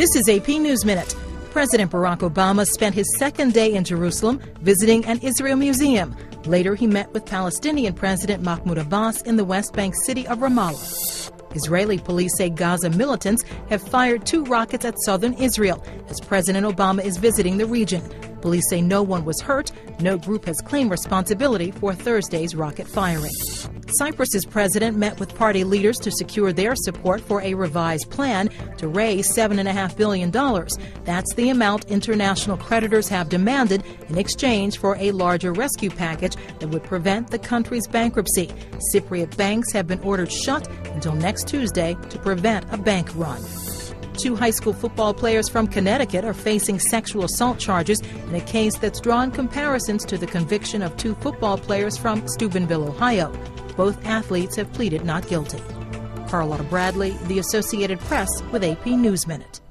This is AP News Minute. President Barack Obama spent his second day in Jerusalem visiting an Israel museum. Later, he met with Palestinian President Mahmoud Abbas in the West Bank city of Ramallah. Israeli police say Gaza militants have fired two rockets at southern Israel as President Obama is visiting the region. Police say no one was hurt. No group has claimed responsibility for Thursday's rocket firing. Cyprus's president met with party leaders to secure their support for a revised plan to raise $7.5 billion. That's the amount international creditors have demanded in exchange for a larger rescue package that would prevent the country's bankruptcy. Cypriot banks have been ordered shut until next Tuesday to prevent a bank run. Two high school football players from Connecticut are facing sexual assault charges in a case that's drawn comparisons to the conviction of two football players from Steubenville, Ohio. Both athletes have pleaded not guilty. Carlotta Bradley, The Associated Press, with AP News Minute.